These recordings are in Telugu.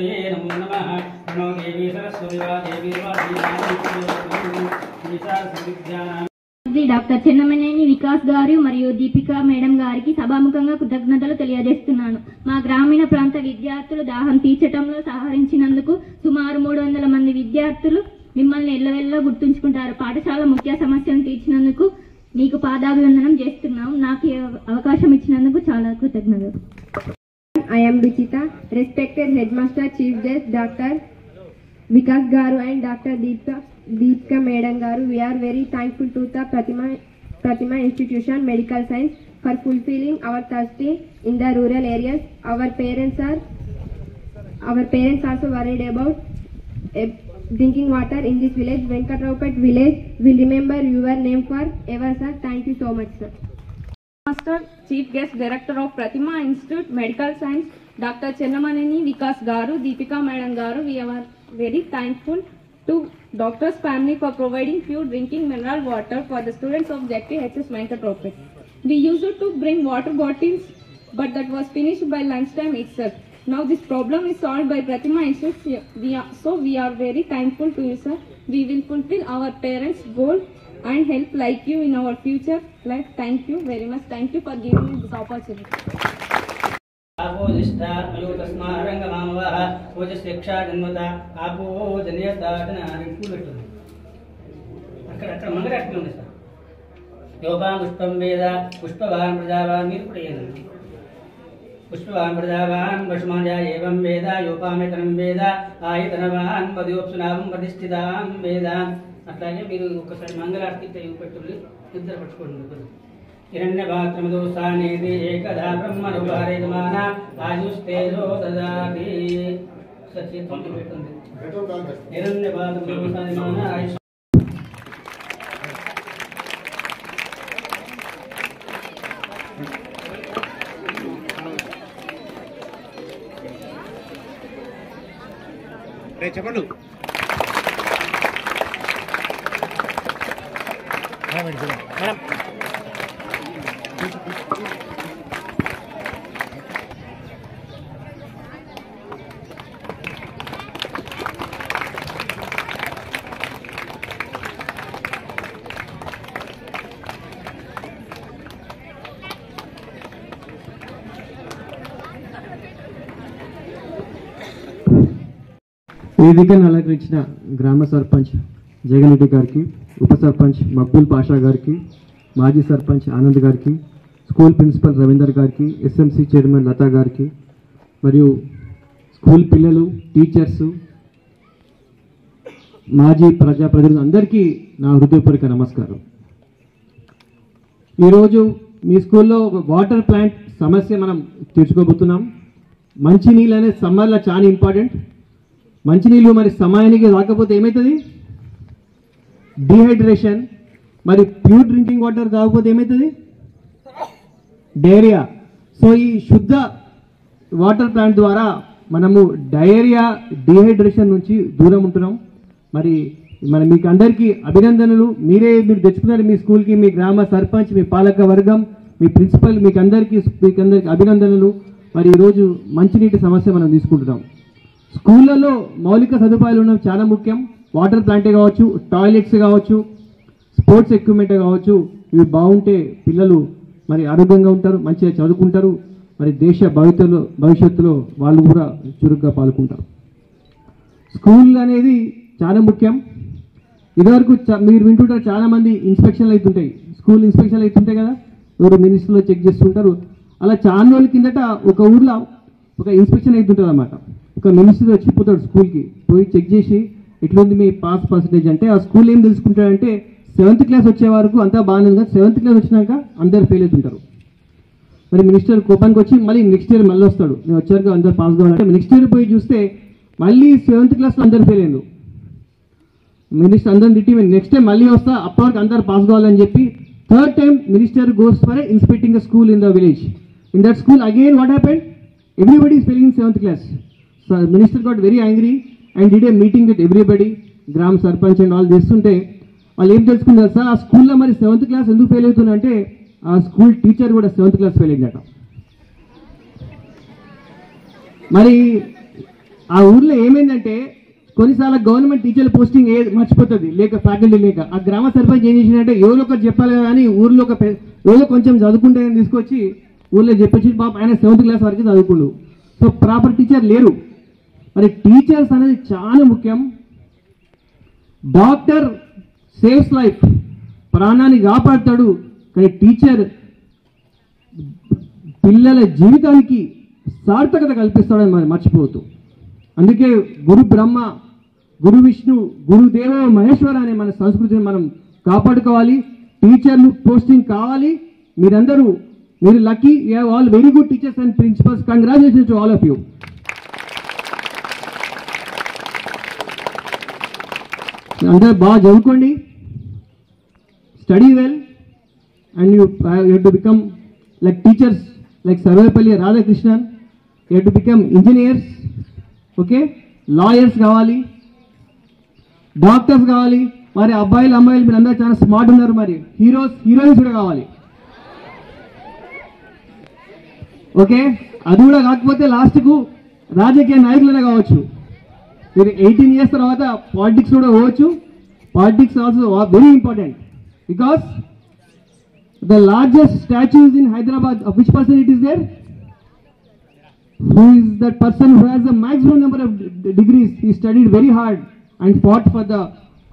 నమో. ప్రణో దేవీ దేవీ డాక్టర్ చెన్నమనేని వికాస్ గారు మరియు దీపిక మేడం గారికి సభాముఖంగా కృతజ్ఞతలు తెలియజేస్తున్నాను. మా గ్రామీణ ప్రాంత విద్యార్థులు దాహం తీర్చటంలో సహకరించినందుకు సుమారు మూడు వందల మంది విద్యార్థులు మిమ్మల్ని ఎల్లవెల్లా గుర్తుంచుకుంటారు. పాఠశాల ముఖ్య సమస్యను తీర్చినందుకు మీకు పాదాభివందనం చేస్తున్నాం. నాకు అవకాశం ఇచ్చినందుకు చాలా కృతజ్ఞతలు. I am Ruchita, respected headmaster, chief guest, Dr. Vikas Garu and Dr. Deepka, Deepka Madam Garu. We are very thankful to the Pratima, Pratima Institution Medical Science for fulfilling our thirsty in the rural areas. Our parents are our parents also worried about eh, drinking water in this village. Venkatraupat village will remember your name for ever, sir. Thank you so much, sir. Master, Chief Guest Director of Pratima Institute Medical Science, Dr. Chennamaneni Vikas Garu, Deepika Madam Garu, we are very thankful to doctor's family for providing pure drinking mineral water for the students of JTHS Venkatropic. We used to bring water bottles, but that was finished by lunchtime itself. Now this problem is solved by Pratima Institute, we are, so we are very thankful to you, sir. We will fulfill our parents' goal and help like you in our future life. Thank you very much. Thank you for giving me this opportunity. ఆపోజిష్ట అయో తస్మారంగమామవః ఓజస్యక్షా జన్మత ఆపో జనయదాటన పూలు పెట్టింది అక్కడ అక్కడ మంగళాటం ఉంది సార్ యోపాం పుష్పం వేద పుష్పవాన్ ప్రజావాన్ మీరు కూడా ఏదండి పుష్పవాన్ ప్రజావాన్ పశుమాన్యా ఏవం వేద యోపామితనం వేద ఆయతనవాన్ పదయోప్సునామం ప్రతిష్ఠితాం వేద అట్లానే మీరు ఒకసారి మంగళారతి పెట్టుకుని నిద్ర పట్టుకోండి హిరణ్యపాత్రమదోసానేది ఏకదా బ్రహ్మనుపారేయమాన ఆయుస్తేజో దదాతి సత్యత్వం పెట్టుంది హిరణ్యపాత్రమదోసాయమాన ఆయుష్ రే చెప్పండు. మేడం వేదికను అలంకరించిన గ్రామ సర్పంచ్ జగన్రెడ్డి గారికి ఉప సర్పంచ్ మక్బూల్ పాషా గారికి మాజీ సర్పంచ్ ఆనంద్ గారికి స్కూల్ ప్రిన్సిపల్ రవీందర్ గారికి ఎస్ఎంసి చైర్మన్ లతా గారికి మరియు స్కూల్ పిల్లలు టీచర్స్ మాజీ ప్రజాప్రతినిధులు అందరికీ నా హృదయపూర్వక నమస్కారం. ఈరోజు మీ స్కూల్లో ఒక వాటర్ ప్లాంట్ సమస్య మనం తీర్చుకోబోతున్నాం. మంచినీళ్ళు అనేది సమ్మర్లో చాలా ఇంపార్టెంట్. మంచినీళ్ళు మరి సమయానికి రాకపోతే ఏమవుతుంది? డిహైడ్రేషన్ మరి ప్యూర్ డ్రింకింగ్ వాటర్ కాకపోతే ఏమవుతుంది డయేరియా సో ఈ శుద్ధ వాటర్ ప్లాంట్ ద్వారా మనము డయేరియా డిహైడ్రేషన్ నుంచి దూరం ఉంటున్నాం. మరి మరి మీకు అందరికీ అభినందనలు. మీరే మీరు తెచ్చుకున్నారు మీ స్కూల్కి మీ గ్రామ సర్పంచ్ మీ పాలక వర్గం మీ ప్రిన్సిపల్ మీకు అందరికీ మీకు అందరికీ అభినందనలు. మరి ఈరోజు మంచినీటి సమస్య మనం తీసుకుంటున్నాం. స్కూళ్ళలో మౌలిక సదుపాయాలు ఉండడం చాలా ముఖ్యం. వాటర్ ప్లాంటే కావచ్చు టాయిలెట్స్ కావచ్చు స్పోర్ట్స్ ఎక్విప్మెంట్ కావచ్చు ఇవి బాగుంటే పిల్లలు మరి ఆరోగ్యంగా ఉంటారు మంచిగా చదువుకుంటారు మరి దేశ భవితలో భవిష్యత్తులో వాళ్ళు కూడా చురుగ్గా పాల్గొంటారు. స్కూల్ అనేది చాలా ముఖ్యం. ఇదివరకు చ- మీరు వింటుంటారు చాలా మంది ఇన్స్పెక్షన్లు అవుతుంటాయి స్కూల్ ఇన్స్పెక్షన్లు అవుతుంటాయి కదా ఎవరు మినిస్టర్లో చెక్ చేస్తుంటారు. అలా చాలా రోజుల కిందట ఒక ఊర్లో ఒక ఇన్స్పెక్షన్ అవుతుంటుంది అనమాట ఒక మినిస్టర్ వచ్చిపోతాడు స్కూల్కి పోయి చెక్ చేసి ఎట్లుంది మీ పాస్ పర్సంటేజ్ అంటే ఆ స్కూల్ ఏం తెలుసుకుంటాడంటే సెవెంత్ క్లాస్ వచ్చే వరకు అంతా బాగానే ఉంది సెవెంత్ క్లాస్ వచ్చినాక అందరు ఫెయిల్ అవుతుంటారు. మరి మినిస్టర్ కోపానికి వచ్చి మళ్ళీ నెక్స్ట్ ఇయర్ మళ్ళీ వస్తాడు. నేను వచ్చాక అందరు పాస్ కావాలంటే నెక్స్ట్ ఇయర్ పోయి చూస్తే మళ్ళీ సెవెంత్ క్లాస్లో అందరు ఫెయిల్ అయ్యారు మినిస్టర్ అందరిని తిట్టి నెక్స్ట్ టైం మళ్ళీ వస్తా అప్పటివరకు అందరు పాస్ కావాలని చెప్పి third time minister goes for inspecting a school in the village in that school again what happened everybody is failing seventh class sir minister got very angry and did a meeting with everybody గ్రామ సర్పంచ్ అండ్ వాళ్ళు చేస్తుంటే వాళ్ళు ఏం తెలుసుకున్నారు సార్? ఆ స్కూల్లో మరి సెవెంత్ క్లాస్ ఎందుకు ఫెయిల్ అవుతుందంటే ఆ స్కూల్ టీచర్ కూడా సెవెంత్ క్లాస్ ఫెయిల్ అయిందట. మరి ఆ ఊర్లో ఏమైందంటే కొన్నిసార్లు గవర్నమెంట్ టీచర్ల పోస్టింగ్ ఏ మర్చిపోతుంది లేక ఫ్యాకల్టీ లేక. ఆ గ్రామ సర్పంచ్ ఏం చేసిందంటే ఎవరో ఒకటి చెప్పాలి కానీ ఊర్లో ఒక ఎవరో కొంచెం చదువుకుంటే తీసుకొచ్చి ఊర్లో చెప్పొచ్చి పాప ఆయన సెవెంత్ క్లాస్ వరకు చదువుకుండు సో ప్రాపర్ టీచర్ లేరు. మరి టీచర్స్ అనేది చాలా ముఖ్యం. డాక్టర్ సేవ్స్ లైఫ్ ప్రాణాన్ని కాపాడతాడు. కానీ టీచర్ పిల్లల జీవితానికి సార్థకత కల్పిస్తాడని మరి మర్చిపోవద్దు. అందుకే గురు బ్రహ్మ గురు విష్ణు గురుదేవ మహేశ్వర అనే మన సంస్కృతిని మనం కాపాడుకోవాలి. టీచర్లు పోస్టింగ్ కావాలి. మీరందరూ మీరు lucky you all very good teachers and principals. Congratulation to all of you అందరు బాగా చదువుకోండి. Study well and you you to become like teachers like Sarvepalli Radhakrishnan you to become engineers okay lawyers కావాలి. డాక్టర్స్ కావాలి. మరి అబ్బాయిలు అమ్మాయిలు మీరు అందరూ చాలా స్మార్ట్ ఉన్నారు మరి. హీరోస్ హీరోయిన్స్ కూడా కావాలి. ఓకే అది కూడా కాకపోతే లాస్ట్కు రాజకీయ నాయకులనే కావచ్చు. మీరు ఎయిటీన్ ఇయర్స్ తర్వాత పాలిటిక్స్ కూడా పోవచ్చు politics also very important because the largest statues in Hyderabad of which person it is there who is that person who has the maximum number of d- degrees he studied very hard and fought for the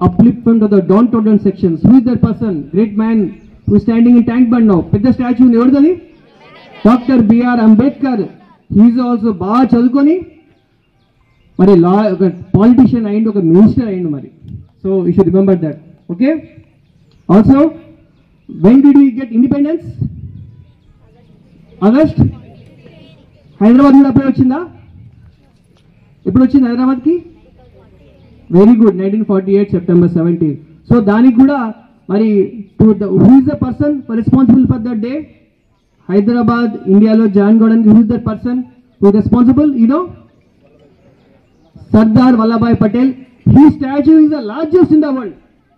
upliftment of the downtrodden sections who is that person great man who is standing in tank band now పెద్ద స్టాచ్యూ ఎవరిది doctor B R Ambedkar he is also బాగా చదువుకొని మరి లా ఒక పాలిటిషియన్ అయిండు ఒక మినిస్టర్ అయిండు మరి. So you should remember that okay also when did you get independence August Hyderabad కూడా అప్పుడే వచ్చిందా? ఎప్పుడు వచ్చింది హైదరాబాద్కి? Very good nineteen forty eight September seventeen so దానికి కూడా మరి to the who is the person responsible for that day Hyderabad ఇండియాలో జాయిన్ కావడానికి who is that person who responsible you know Sardar Vallabhai Patel. His statue is the largest in the world.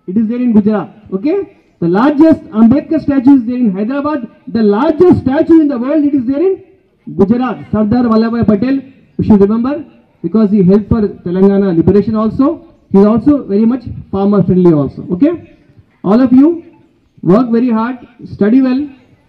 It is there in Gujarat. Okay? The largest Ambedkar statue is there in Hyderabad. The largest statue in the world, it is there in Gujarat. Sardar Vallabhai Patel, you should remember, because he helped for Telangana liberation also. He is also very much farmer friendly also. Okay? All of you work very hard, study well,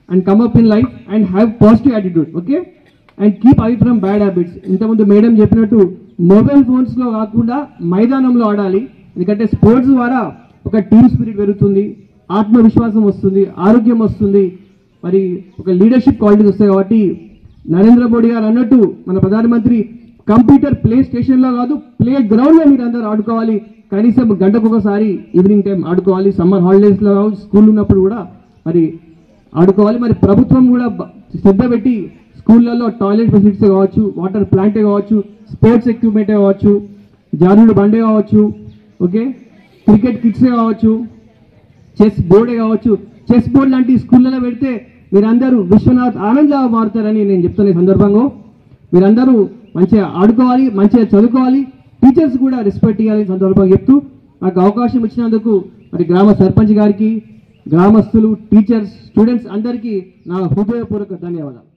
and come up in life and have positive attitude. Okay? And keep away from bad habits ఇంతకుముందు మేడం చెప్పినట్టు మొబైల్ ఫోన్స్లో కాకుండా మైదానంలో ఆడాలి. ఎందుకంటే స్పోర్ట్స్ ద్వారా ఒక టీమ్ స్పిరిట్ పెరుగుతుంది ఆత్మవిశ్వాసం వస్తుంది ఆరోగ్యం వస్తుంది. మరి ఒక లీడర్షిప్ క్వాలిటీస్ వస్తాయి కాబట్టి నరేంద్ర మోడీ గారు అన్నట్టు మన ప్రధానమంత్రి కంప్యూటర్ ప్లే స్టేషన్లో కాదు ప్లే గ్రౌండ్లో మీరు అందరూ ఆడుకోవాలి. కనీసం గంటకు ఒకసారి ఈవినింగ్ టైం ఆడుకోవాలి. సమ్మర్ హాలిడేస్లో స్కూల్ ఉన్నప్పుడు కూడా మరి ఆడుకోవాలి. మరి ప్రభుత్వం కూడా శ్రద్ధ పెట్టి స్కూళ్ళల్లో టాయిలెట్ ఫెసిలిటీస్ కావచ్చు వాటర్ ప్లాంటే కావచ్చు స్పోర్ట్స్ ఎక్విప్మెంటే కావచ్చు జారుడు బండే కావచ్చు ఓకే? క్రికెట్ కిట్సే కావచ్చు చెస్ బోర్డే కావచ్చు. చెస్ బోర్డ్ లాంటి స్కూళ్ళలో పెడితే మీరందరూ విశ్వనాథ్ ఆనంద్లా మారుతారని నేను చెప్తున్న ఈ సందర్భంగా మీరందరూ మంచిగా ఆడుకోవాలి మంచిగా చదువుకోవాలి టీచర్స్ కూడా రెస్పెక్ట్ ఇవ్వాలి సందర్భంగా చెప్తూ నాకు అవకాశం ఇచ్చినందుకు మరి గ్రామ సర్పంచ్ గారికి గ్రామస్తులు టీచర్స్ స్టూడెంట్స్ అందరికీ నా హృదయపూర్వక ధన్యవాదాలు.